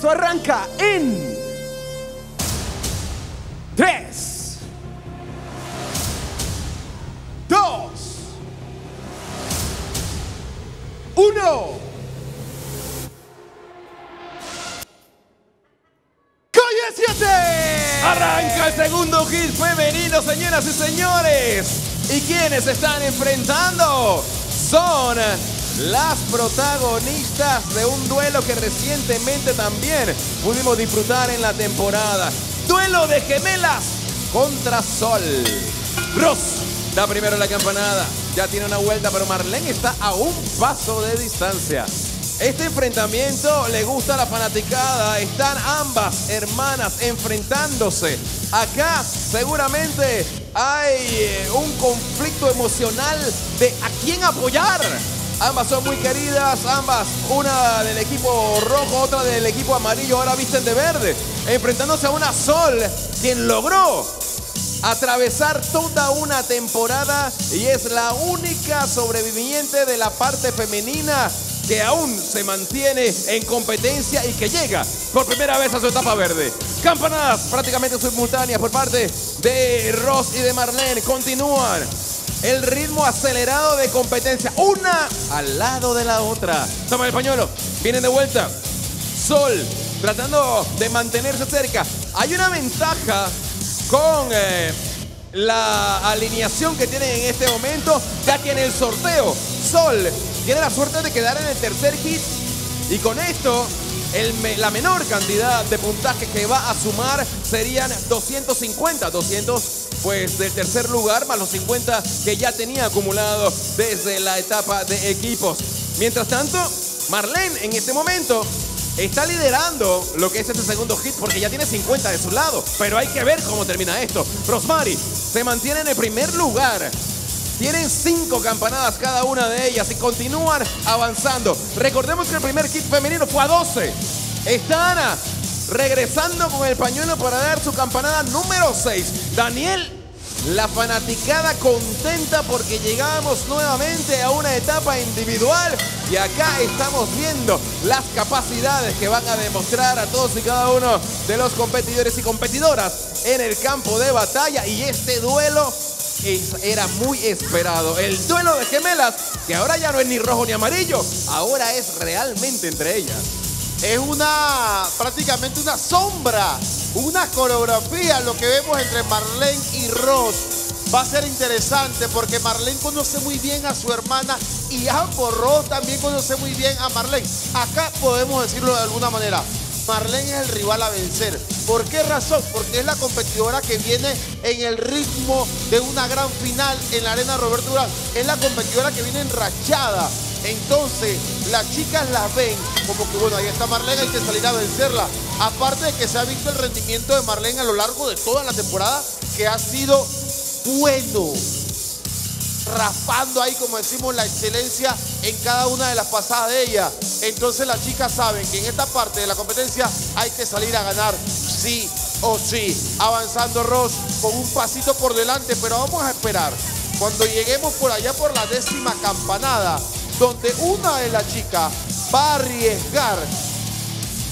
Esto arranca en 3, 2, 1. ¡Calle 7! Arranca el segundo hit femenino, señoras y señores. ¿Y quienes están enfrentando? Son las protagonistas de un duelo que recientemente también pudimos disfrutar en la temporada. Duelo de gemelas contra Sol. Ross da primero la campanada. Ya tiene una vuelta, pero Marlene está a un paso de distancia. Este enfrentamiento le gusta a la fanaticada. Están ambas hermanas enfrentándose. Acá seguramente hay eh, un conflicto emocional de a quién apoyar. Ambas son muy queridas, ambas, una del equipo rojo, otra del equipo amarillo, ahora visten de verde, enfrentándose a una Sol, quien logró atravesar toda una temporada y es la única sobreviviente de la parte femenina que aún se mantiene en competencia y que llega por primera vez a su etapa verde. Campanadas prácticamente simultáneas por parte de Ross y de Marlene continúan el ritmo acelerado de competencia, una al lado de la otra. Toma el pañuelo, vienen de vuelta. Sol, tratando de mantenerse cerca. Hay una ventaja con eh, la alineación que tienen en este momento, ya que en el sorteo Sol tiene la suerte de quedar en el tercer hit y con esto la menor cantidad de puntaje que va a sumar serían 250, 200 pues del tercer lugar más los 50 que ya tenía acumulado desde la etapa de equipos. Mientras tanto, Marlene en este momento está liderando lo que es este segundo hit porque ya tiene 50 de su lado, pero hay que ver cómo termina esto. Rosmary se mantiene en el primer lugar. Tienen cinco campanadas cada una de ellas y continúan avanzando. Recordemos que el primer hit femenino fue a 12. Está Ana regresando con el pañuelo para dar su campanada número 6. Daniel, la fanaticada contenta porque llegamos nuevamente a una etapa individual y acá estamos viendo las capacidades que van a demostrar a todos y cada uno de los competidores y competidoras en el campo de batalla y este duelo era muy esperado. El duelo de gemelas, que ahora ya no es ni rojo ni amarillo, ahora es realmente entre ellas. Es una prácticamente una sombra, una coreografía lo que vemos entre Marlene y Ross. Va a ser interesante porque Marlene conoce muy bien a su hermana y ambos Ross también conoce muy bien a Marlene. Acá podemos decirlo de alguna manera. Marlene es el rival a vencer. ¿Por qué razón? Porque es la competidora que viene en el ritmo de una gran final en la arena Roberto Durán. Es la competidora que viene enrachada. Entonces, las chicas la ven como que, bueno, ahí está Marlene, hay que salir a vencerla. Aparte de que se ha visto el rendimiento de Marlene a lo largo de toda la temporada, que ha sido bueno raspando ahí, como decimos, la excelencia en cada una de las pasadas de ella. Entonces las chicas saben que en esta parte de la competencia hay que salir a ganar sí o sí. Avanzando Ross con un pasito por delante, pero vamos a esperar. Cuando lleguemos por allá por la décima campanada, donde una de las chicas va a arriesgar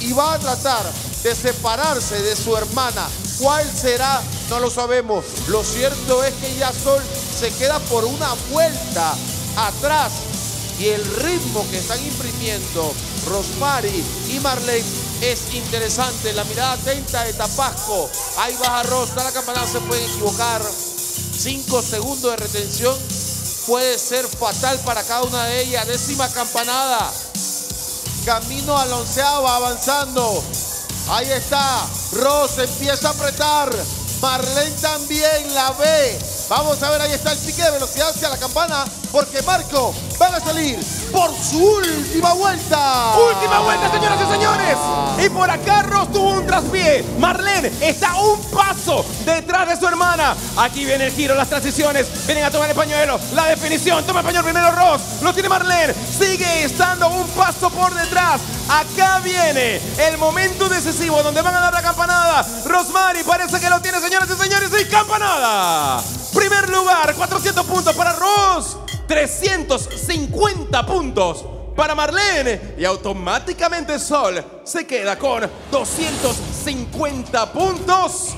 y va a tratar de separarse de su hermana. ¿Cuál será? No lo sabemos. Lo cierto es que ya Sol se queda por una vuelta atrás y el ritmo que están imprimiendo Rosmary y Marlene es interesante. La mirada atenta de Tapasco. Ahí baja Ros, la campanada, se puede equivocar. Cinco segundos de retención puede ser fatal para cada una de ellas. Décima campanada. Camino al onceava avanzando. Ahí está. Ross empieza a apretar. Marlene también la ve. Vamos a ver, ahí está el pique de velocidad hacia la campana, porque Marco va a salir por su última vuelta. Última vuelta, señoras y señores. Y por acá Ross tuvo un traspié. Marlene está un paso detrás de su hermana. Aquí viene el giro, las transiciones. Vienen a tomar el pañuelo. La definición. Toma el pañuelo primero Ross. Lo tiene Marlene. Sigue estando un paso por detrás. Acá viene el momento decisivo donde van a dar la campanada. Rosmary parece que lo tiene, señoras y señores. Y campanada. Primer lugar, 400 puntos para Ross. 350 puntos para Marlene y automáticamente Sol se queda con 250 puntos.